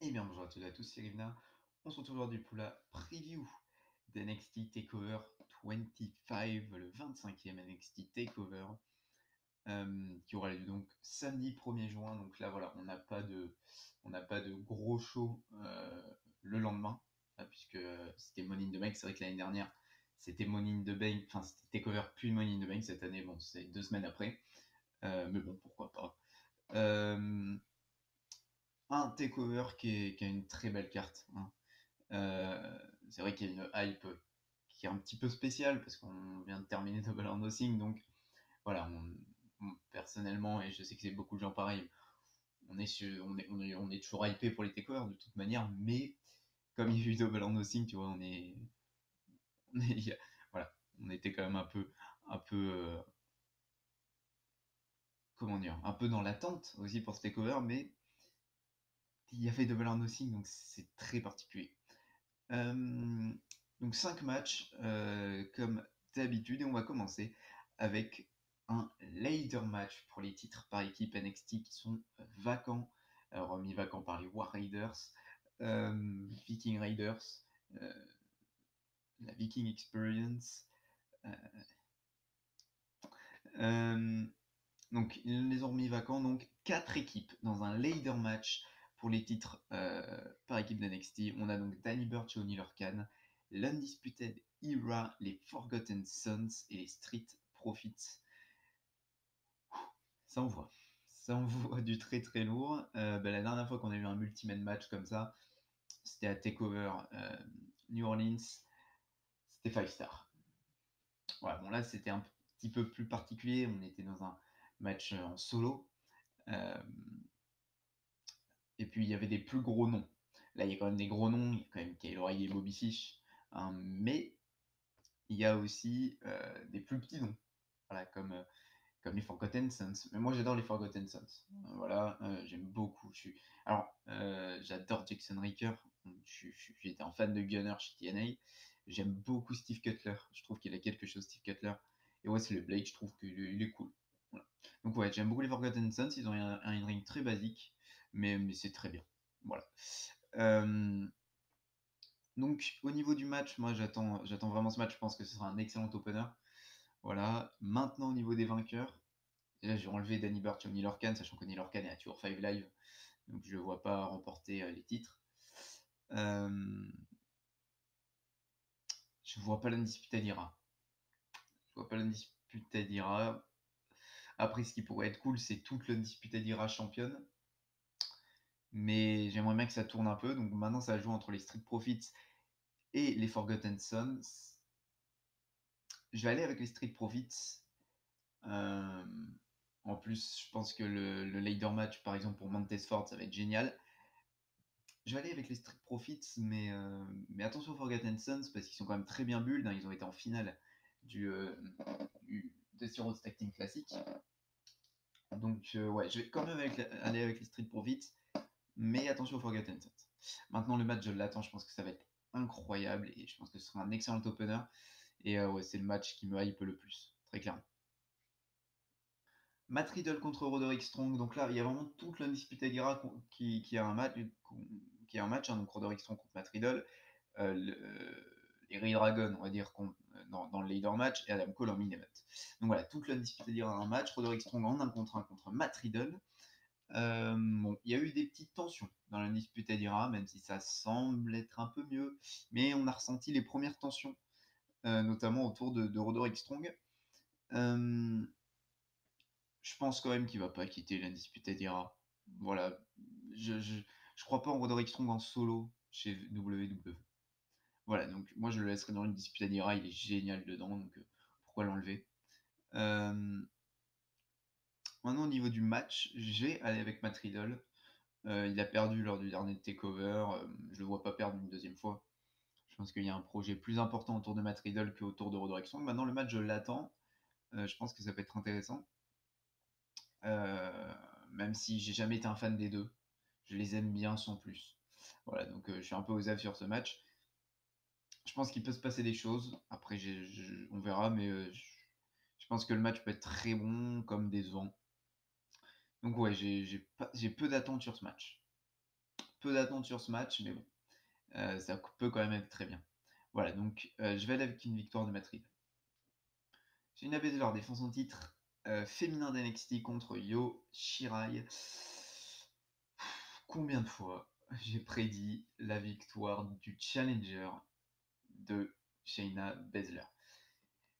Eh bien bonjour à toutes et à tous, c'est Rivna. On se retrouve aujourd'hui pour la preview d'NXT TakeOver 25, le 25e NXT TakeOver, euh, qui aura lieu donc samedi 1er juin. Donc là voilà, on n'a pas de, de gros show euh, le lendemain, hein, puisque c'était Money in the Bank. C'est vrai que l'année dernière c'était Money in the Bank, enfin c'était TakeOver puis Money in the Bank. Cette année, bon, c'est deux semaines après, euh, mais bon, pourquoi pas takeover qui, qui, a une très belle carte. Hein. Euh, c'est vrai qu'il y a une hype qui est un petit peu spéciale parce qu'on vient de terminer Double or Nothing, donc voilà, personnellement, et je sais que c'est beaucoup de gens pareils, on est, est, on, est, on est toujours hypé pour les takeovers de toute manière, mais comme il y a eu Double or Nothing, tu vois, on est, on est voilà, on était quand même un peu, un peu, euh, comment dire, un peu dans l'attente aussi pour ce takeover, mais il y avait Double or Nothing, donc c'est très particulier. Euh, donc 5 matchs, euh, comme d'habitude, et on va commencer avec un later match pour les titres par équipe NXT qui sont vacants, remis vacants par les War Raiders, euh, Viking Raiders, la Viking Experience. donc ils les ont remis vacants, donc 4 équipes dans un later match pour les titres euh, par équipe d'NXT, on a donc Danny Burch et O'Neill Khan, l'Undisputed Era, les Forgotten Sons et les Street Profits. Ça envoie. Ça envoie du très très lourd. Euh, bah, la dernière fois qu'on a eu un multi-man match comme ça, c'était à Takeover euh, New Orleans. C'était 5 star. Voilà, bon là c'était un petit peu plus particulier. On était dans un match en solo. Et puis il y avait des plus gros noms. Là, il y a quand même des gros noms. Il y a quand même Kyle et Bobby Fish. Hein, mais il y a aussi euh, des plus petits noms. Voilà, comme, euh, comme les Forgotten Sons. Mais moi, j'adore les Forgotten Sons. Euh, voilà, j'aime beaucoup. Alors, j'adore Jackson Ricker. J'étais un fan de Gunner chez TNA. J'aime beaucoup Steve Cutler. Je trouve qu'il a quelque chose, Steve Cutler. Et ouais, c'est le Blake. Je trouve qu'il est cool. Donc ouais, j'aime beaucoup les Forgotten Sons. Ils ont un, un ring très basique mais, c'est très bien. Voilà. Donc au niveau du match, moi j'attends, vraiment ce match. Je pense que ce sera un excellent opener. Voilà. Maintenant au niveau des vainqueurs, là j'ai enlevé Danny Burch et Neil Orkan, sachant que Neil Orkan est à Tour 5 Live, donc je ne vois pas remporter euh, les titres. Je vois pas l'Undisputed Era. Je vois pas l'Undisputed Era. Après, ce qui pourrait être cool, c'est toute l'Undisputed Era championne mais j'aimerais bien que ça tourne un peu. Donc maintenant, ça joue entre les Street Profits et les Forgotten Sons. Je vais aller avec les Street Profits. Euh, en plus, je pense que le, le match, par exemple, pour Montesford, ça va être génial. Je vais aller avec les Street Profits, mais, euh, mais attention aux Forgotten Sons, parce qu'ils sont quand même très bien build. Hein. Ils ont été en finale du, euh, du Dusty Team Classic. Donc, ouais, je vais quand même aller avec les Street Profits. Mais attention au Forgotten. Maintenant, le match, je l'attends. Je pense que ça va être incroyable et je pense que ce sera un excellent opener. Et euh, c'est le match qui me hype le plus, très clairement. Matt Riddle contre Roderick Strong. Donc là, il y a vraiment toute l'Undisputed Era qui, qui, a un match. Qui a un match hein. donc Roderick Strong contre Matt Riddle. Euh, les Ray Dragon, on va dire, dans, le leader match. Et Adam Cole en mini. Donc voilà, toute l'Undisputed Era a un match. Roderick Strong en un contre un contre Matt Riddle. Euh, bon, il y a eu des petites tensions dans la dispute à même si ça semble être un peu mieux. Mais on a ressenti les premières tensions, euh, notamment autour de, de Roderick Strong. Euh, je pense quand même qu'il va pas quitter la dispute à Voilà. Je, je, je, crois pas en Roderick Strong en solo chez WWE. Voilà, donc moi je le laisserai dans une dispute à il est génial dedans, donc pourquoi l'enlever? Maintenant, au niveau du match, j'ai allé avec Matt Riddle. Euh, il a perdu lors du dernier takeover. Euh, je ne le vois pas perdre une deuxième fois. Je pense qu'il y a un projet plus important autour de Matt Riddle qu'autour de Roderick Strong. Maintenant, le match, je l'attends. Euh, je pense que ça peut être intéressant. même si j'ai jamais été un fan des deux. Je les aime bien sans plus. Voilà, donc je suis un peu aux sur ce match. Je pense qu'il peut se passer des choses. Après, on verra, mais je pense que le match peut être très bon comme décevant. Donc ouais, j'ai peu d'attentes sur ce match. peu d'attente sur ce match, mais bon, euh, ça peut quand même être très bien. Voilà, donc je vais aller avec une victoire de Madrid. Shayna Baszler défend son titre féminin d'NXT contre Yo Shirai. Combien de fois j'ai prédit la victoire du challenger de Shayna Baszler?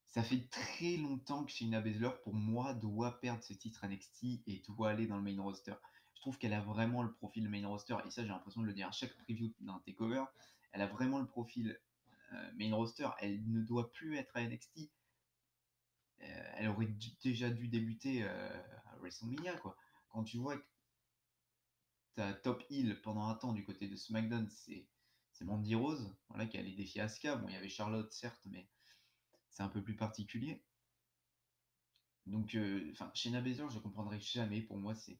Ça fait très longtemps que Shayna Baszler, pour moi, doit perdre ce titre NXT et doit aller dans le main roster. Je trouve qu'elle a vraiment le profil main roster, et ça j'ai l'impression de le dire à chaque preview d'un takeover. Elle a vraiment le profil euh, main roster. Elle ne doit plus être à NXT. Euh, elle aurait déjà dû débuter euh, à WrestleMania, quoi. Quand tu vois que ta top heel pendant un temps du côté de SmackDown, c'est Mandy Rose, voilà, qui allait défier Asuka. Bon, il y avait Charlotte, certes, mais c'est un peu plus particulier. Donc, euh, enfin, chez Baszler, je comprendrai jamais. Pour moi, c'est,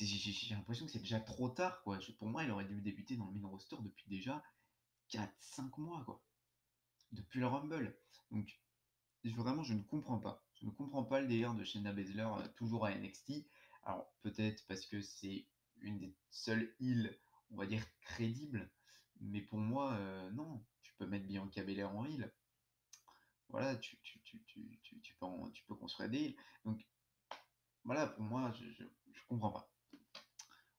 j'ai l'impression que c'est déjà trop tard, quoi. pour moi, il aurait dû débuter dans le main roster depuis déjà 4-5 mois, quoi. Depuis le Rumble. Donc, vraiment, je ne comprends pas. Je ne comprends pas le délire de Shayna Baszler euh, toujours à NXT. Alors, peut-être parce que c'est une des seules îles, on va dire, crédibles. Mais pour moi, euh, non. Tu peux mettre Bianca Belair en île voilà, tu, peux, construire des îles. Donc, voilà, pour moi, je, je, comprends pas.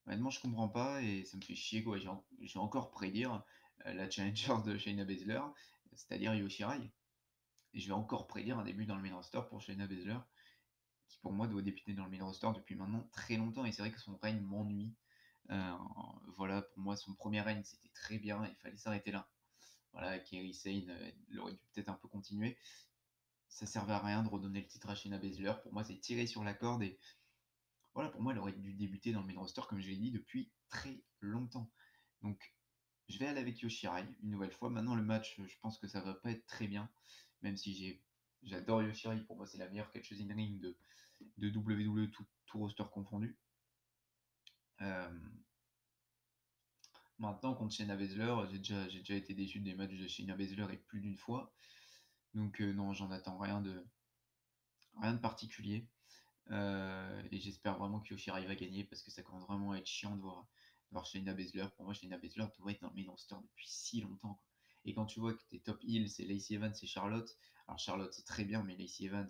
Honnêtement, je comprends pas et ça me fait chier, quoi. Je vais encore prédire euh, la challenger de Shayna Baszler, c'est-à-dire Yoshirai. Et je vais encore prédire un début dans le main roster pour Shayna Baszler, qui pour moi doit débuter dans le main roster depuis maintenant très longtemps. Et c'est vrai que son règne m'ennuie. Euh, voilà, pour moi, son premier règne, c'était très bien, il fallait s'arrêter là. Voilà, Kerry Sane euh, aurait dû peut-être un peu continuer. Ça servait à rien de redonner le titre à Shayna Baszler. Pour moi, c'est tiré sur la corde et voilà, pour moi, elle aurait dû débuter dans le main roster, comme je l'ai dit, depuis très longtemps. Donc, je vais aller avec Yoshirai une nouvelle fois. Maintenant, le match, je pense que ça va pas être très bien, même si j'adore Yoshirai. Pour moi, c'est la meilleure catcheuse in ring de, WWE, tout, tout roster confondu. Euh, Maintenant, contre Shayna Baszler, j'ai déjà, été déçu des matchs de Shayna Baszler et plus d'une fois. Donc euh, non, j'en attends rien de, rien de particulier. Euh, et j'espère vraiment que Yoshirai va gagner parce que ça commence vraiment à être chiant de voir, de voir Shayna. Pour moi, Shayna Baszler doit être dans le main roster depuis si longtemps. Et quand tu vois que tes top heels, c'est Lacey Evans et Charlotte. Alors Charlotte, c'est très bien, mais Lacey Evans,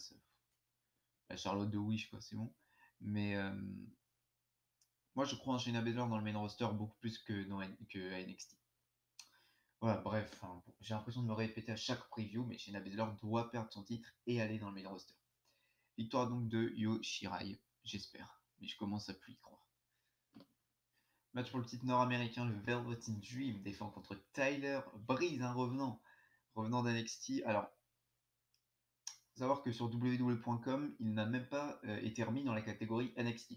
la Charlotte de Wish, quoi, c'est bon. Mais, euh, moi, je crois en Shayna Baszler dans le main roster beaucoup plus que, dans, que NXT. Voilà, bref, hein, j'ai l'impression de me répéter à chaque preview, mais Shayna Baszler doit perdre son titre et aller dans le main roster. Victoire donc de Yo Shirai, j'espère, mais je commence à plus y croire. Match pour le titre nord-américain, le Velveteen Dream défend contre Tyler Breeze, un revenant, revenant d'NXT. Alors, savoir que sur www.com, il n'a même pas euh, été remis dans la catégorie NXT.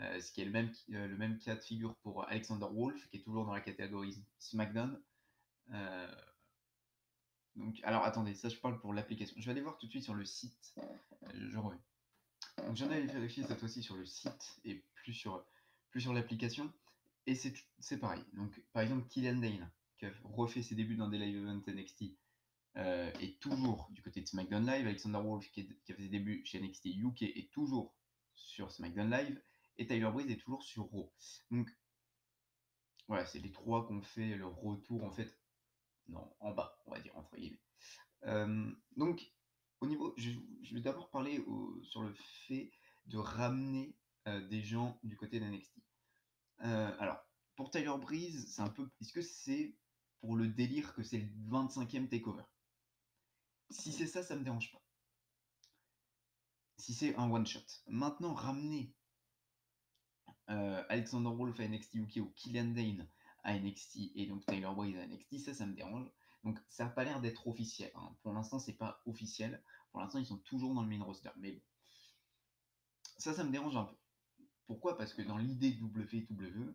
Euh, ce qui est le même, euh, le même cas de figure pour Alexander Wolf, qui est toujours dans la catégorie SmackDown. Euh, donc, alors attendez, ça je parle pour l'application. Je vais aller voir tout de suite sur le site. je j'en ai vérifié cette fois-ci sur le site et plus sur, l'application. Et c'est pareil. Donc par exemple, Killian Dane, qui a refait ses débuts dans des live events NXT, est toujours du côté de SmackDown Live. Alexander Wolf, qui a fait ses débuts chez NXT UK, est toujours sur SmackDown Live et Tyler Breeze est toujours sur Raw. Donc voilà, c'est les trois qu'on fait le retour en fait, non, en bas, on va dire entre guillemets. Euh, donc au niveau, je, vais d'abord parler sur le fait de ramener euh, des gens du côté d'NXT. Euh, alors pour Tyler Breeze, c'est un peu, est-ce que c'est pour le délire que c'est le 25e takeover? Si c'est ça, ça me dérange pas. Si c'est un one shot. Maintenant, ramener euh, Alexander Wolf à NXT ou Killian Dane à NXT et donc Tyler Breeze à NXT, ça, ça me dérange. Donc ça n'a pas l'air d'être officiel. Hein. Pour l'instant, c'est pas officiel. Pour l'instant, ils sont toujours dans le main roster. Mais bon. Ça, ça me dérange un peu. Pourquoi? Parce que dans l'idée de WWE,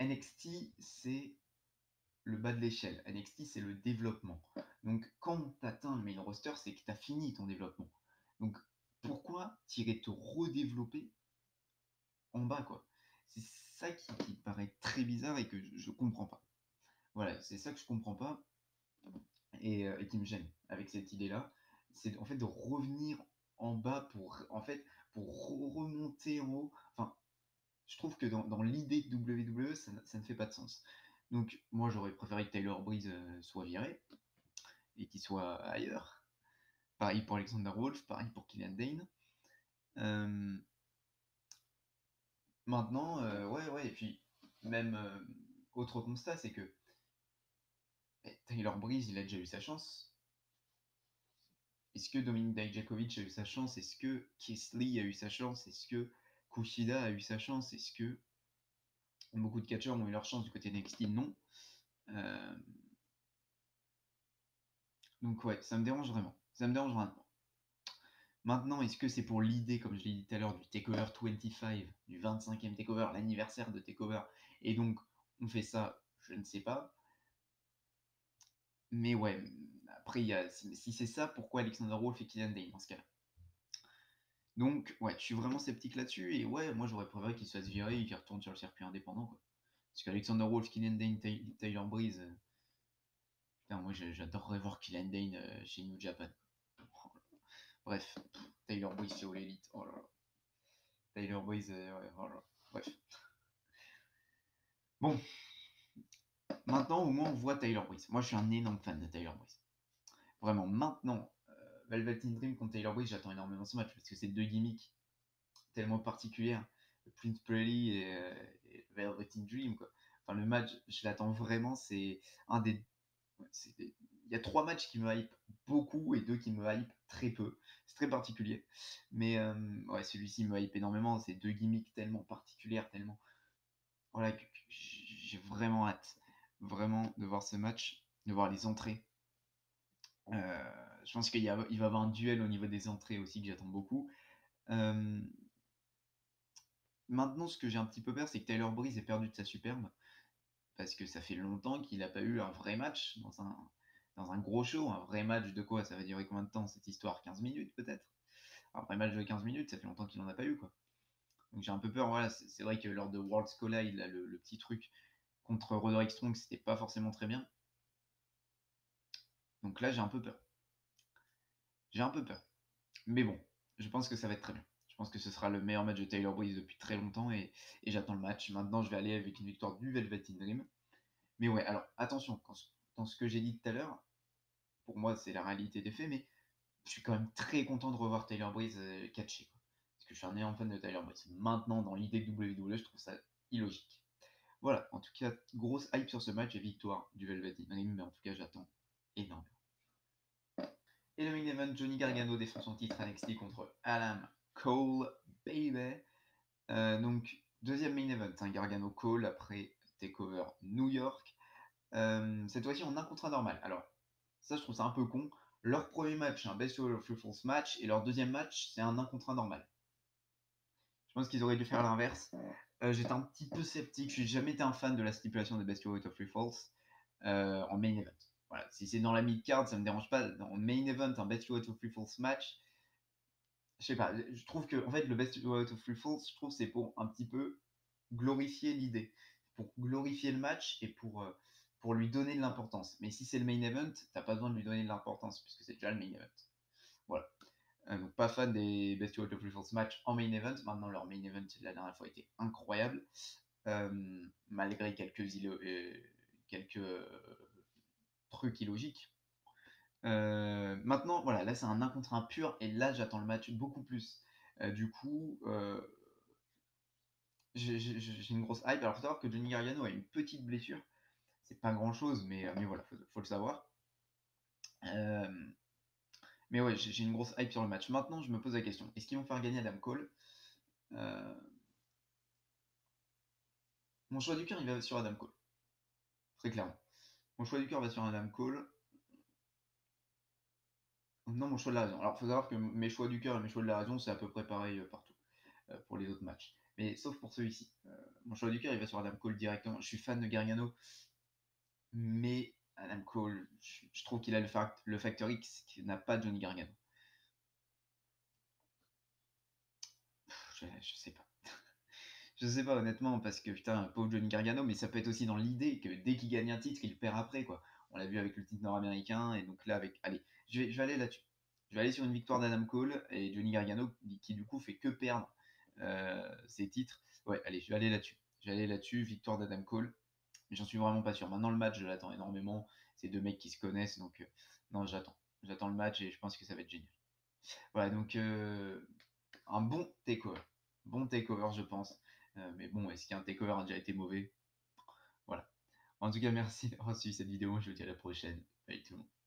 NXT, c'est le bas de l'échelle. NXT, c'est le développement. Donc quand tu atteins le main roster, c'est que tu as fini ton développement. Donc pourquoi tirer te redévelopper en bas, quoi. C'est ça qui, paraît très bizarre et que je, comprends pas. Voilà, c'est ça que je comprends pas et, euh, qui me gêne avec cette idée-là. C'est en fait de revenir en bas pour, en fait, pour remonter en haut. Enfin, je trouve que dans, l'idée de WWE, ça, ne fait pas de sens. Donc, moi, j'aurais préféré que Taylor Breeze euh, soit viré et qu'il soit ailleurs. Pareil pour Alexander Wolf, pareil pour Killian Dane. Euh, maintenant, euh, ouais, ouais, et puis même autre constat, c'est que Taylor Breeze, il a déjà eu sa chance. Est-ce que Dominic Dijakovic a eu sa chance? Est-ce que Kesley a eu sa chance? Est-ce que Kushida a eu sa chance? Est-ce que beaucoup de catcheurs ont eu leur chance du côté NXT Non. Euh, donc ouais, ça me dérange vraiment. Ça me dérange vraiment. Maintenant, est-ce que c'est pour l'idée, comme je l'ai dit tout à l'heure, du Takeover 25, du 25e Takeover, l'anniversaire de Takeover, et donc on fait ça Je ne sais pas. Mais ouais, après, si, c'est ça, pourquoi Alexander Wolf et Killian Dane dans ce cas-là? Donc, ouais, je suis vraiment sceptique là-dessus. Et ouais, moi, j'aurais préféré qu'il se fasse virer et qu'il retourne sur le circuit indépendant. Quoi. Parce qu'Alexander Wolf, Killian Dane, Taylor Breeze. Euh, putain, moi, j'adorerais voir Killian Dane euh, chez New Japan. Bref, Taylor Breeze chez All Elite. Oh là là. Euh, ouais, oh là là. Bref. Bon, Maintenant, au moins, on voit Taylor Breeze. Moi, je suis un énorme fan de Taylor Breeze. Vraiment, maintenant, euh, Velvet in Dream contre Taylor Breeze, j'attends énormément ce match parce que c'est deux gimmicks tellement particulières. Prince Pretty et, euh, Velvet in Dream. Enfin, le match, je l'attends vraiment. C'est un des. Y a trois matchs qui me hype beaucoup et deux qui me hype très peu. C'est très particulier. Mais euh, ouais, celui-ci me hype énormément. C'est deux gimmicks tellement particulières, tellement. Voilà, j'ai vraiment hâte vraiment de voir ce match, de voir les entrées. Euh, je pense qu'il va y avoir un duel au niveau des entrées aussi que j'attends beaucoup. Euh, maintenant, ce que j'ai un petit peu peur, c'est que Taylor Breeze ait perdu de sa superbe. Parce que ça fait longtemps qu'il n'a pas eu un vrai match dans un, dans un gros show. Un vrai match de quoi? Ça va durer combien de temps cette histoire? 15 minutes peut-être Un vrai match de 15 minutes, ça fait longtemps qu'il n'en a pas eu. quoi. Donc j'ai un peu peur. Voilà, c'est vrai que lors de World's Collide, le, petit truc contre Roderick Strong, c'était pas forcément très bien. Donc là, j'ai un peu peur. J'ai un peu peur. Mais bon, je pense que ça va être très bien. Je pense que ce sera le meilleur match de Taylor Breeze depuis très longtemps et, j'attends le match. Maintenant, je vais aller avec une victoire du Velvet in Dream. Mais ouais, alors attention, dans ce que j'ai dit tout à l'heure, pour moi, c'est la réalité des faits, mais je suis quand même très content de revoir Taylor Breeze euh, catcher. Parce que je suis un énorme fan de Taylor Breeze. Maintenant, dans l'idée de WWE, je trouve ça illogique. Voilà, en tout cas, grosse hype sur ce match et victoire du Velvet Dream, mais en tout cas, j'attends énormément. Et le main event, Johnny Gargano défend son titre NXT contre Alan Cole, baby. Euh, donc, deuxième main event, hein, Gargano Cole après Takeover New York. Euh, cette fois-ci en un contrat normal. Alors, ça, je trouve ça un peu con. Leur premier match, c'est un Best of Falls match, et leur deuxième match, c'est un un contrat normal. Je pense qu'ils auraient dû faire l'inverse. Euh, j'étais un petit peu sceptique. Je n'ai jamais été un fan de la stipulation de Best of Free Falls euh, en main event. Voilà, si c'est dans la mid-card, ça me dérange pas. Dans main event, un Best of Free Falls match, je sais pas, je trouve que en fait, le Best of Free Falls, je trouve c'est pour un petit peu glorifier l'idée, pour glorifier le match et pour, euh, pour lui donner de l'importance. Mais si c'est le main event, t'as pas besoin de lui donner de l'importance puisque c'est déjà le main event. Voilà. Euh, donc pas fan des Best of Free Force match en main event. Maintenant, leur main event la dernière fois était incroyable. Euh, malgré quelques, euh, quelques trucs illogiques. maintenant, voilà, là c'est un 1 contre 1 pur et là j'attends le match beaucoup plus. du coup, j'ai une grosse hype. Alors, faut savoir que Johnny Gargano a une petite blessure. C'est pas grand chose, mais, mais voilà, faut, faut le savoir. Mais ouais, j'ai une grosse hype sur le match. Maintenant, je me pose la question est-ce qu'ils vont faire gagner Adam Cole? Euh, Mon choix du cœur, il va sur Adam Cole. Très clairement. Mon choix du cœur va sur Adam Cole. Non, mon choix de la raison. Alors, il faut savoir que mes choix du cœur et mes choix de la raison, c'est à peu près pareil euh, partout euh, pour les autres matchs. Mais sauf pour celui-ci. mon choix du cœur, il va sur Adam Cole directement. Je suis fan de Gargano. Mais Adam Cole, je, trouve qu'il a le, facteur X qui n'a pas Johnny Gargano. Je, sais pas. je sais pas honnêtement parce que putain, pauvre Johnny Gargano, mais ça peut être aussi dans l'idée que dès qu'il gagne un titre, il perd après quoi. On l'a vu avec le titre nord-américain et donc là avec. Allez, je vais, aller là-dessus. Je vais aller sur une victoire d'Adam Cole et Johnny Gargano qui, du coup fait que perdre euh, ses titres. ouais, allez, je vais aller là-dessus. Je vais aller là-dessus, victoire d'Adam Cole. Mais j'en suis vraiment pas sûr. Maintenant, le match, je l'attends énormément. C'est deux mecs qui se connaissent, donc non, j'attends. J'attends le match et je pense que ça va être génial. Voilà, donc un bon takeover. Bon takeover, je pense. mais bon, est-ce qu'un takeover a déjà été mauvais? Voilà. En tout cas, merci d'avoir suivi cette vidéo. Je vous dis à la prochaine. Bye tout le monde.